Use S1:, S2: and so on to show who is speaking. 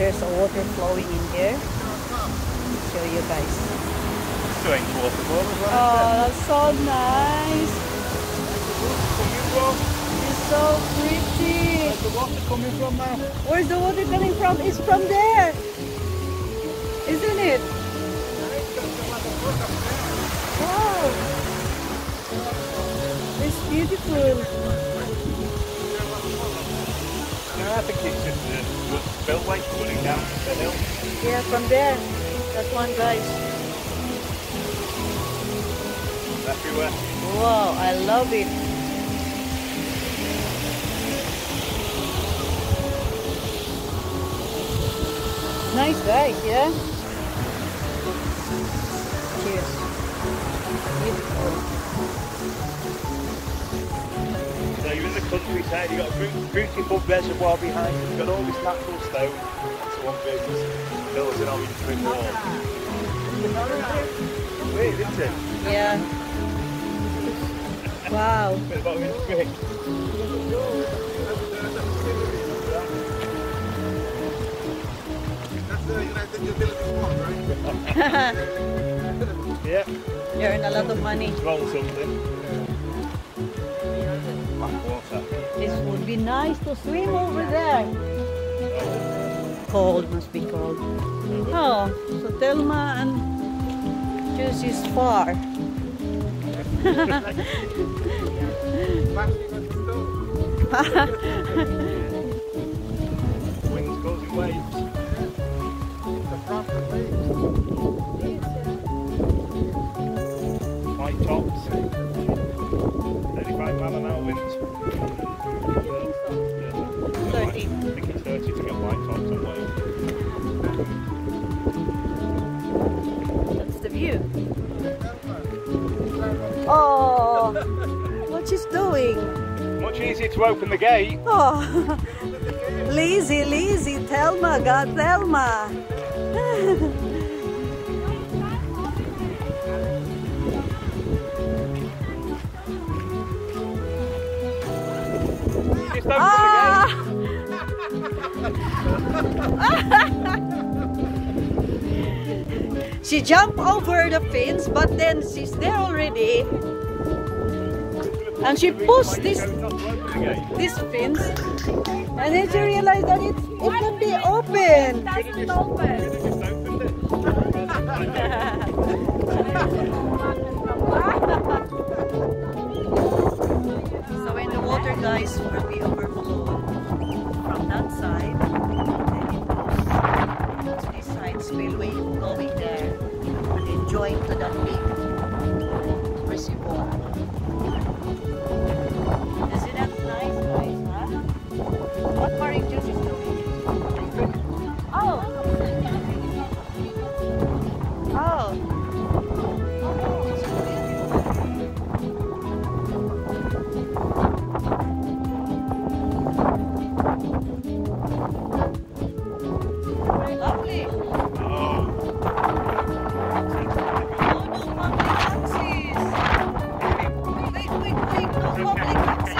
S1: There's a water flowing in here. Show you guys.
S2: It's Doing well.
S1: Oh, that's so nice. It's so pretty.
S2: Where's the water coming from now?
S1: Where's the water coming from? It's from there. Isn't it? Wow. It's beautiful.
S2: I think it's just the spillway running down the hill.
S1: Yeah, from there. That one, guys.
S2: Everywhere.
S1: Wow, I love it. Nice guys, yeah? Cheers. Beautiful.
S2: So you're in the countryside, you've got a beau- beautiful reservoir behind you, you've got all this natural stone. That's one big hills and all these brick walls. Wait, isn't it?
S1: Yeah. Wow.
S2: Bit about this big.
S3: That's the United Utilities Board, right?
S2: You're
S1: earn a lot of money.
S2: roll something.
S1: This would be nice to swim over there. Cold, must be cold. Oh, so Telma and Juice is far. 30
S2: to get white on waves.
S1: That's the view. Oh, what she's doing?
S2: Much easier to open the gate.
S1: Oh, lazy, lazy. Telma, God, Telma.
S2: Just open
S1: Ah! she jumped over the fence, but then she's there already. And she pushed this this fence, and then she realized that it it can be open. So when the water guys will be overflowed spillway going there and join to that reservoir. Nice guys, huh? What is doing? Oh! Oh! oh lovely. complicado.